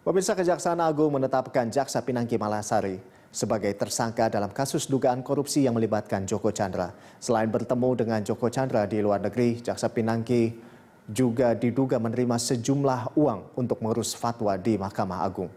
Pemirsa Kejaksaan Agung menetapkan Jaksa Pinangki Malasari sebagai tersangka dalam kasus dugaan korupsi yang melibatkan Joko Chandra. Selain bertemu dengan Joko Chandra di luar negeri, Jaksa Pinangki juga diduga menerima sejumlah uang untuk mengurus fatwa di Mahkamah Agung.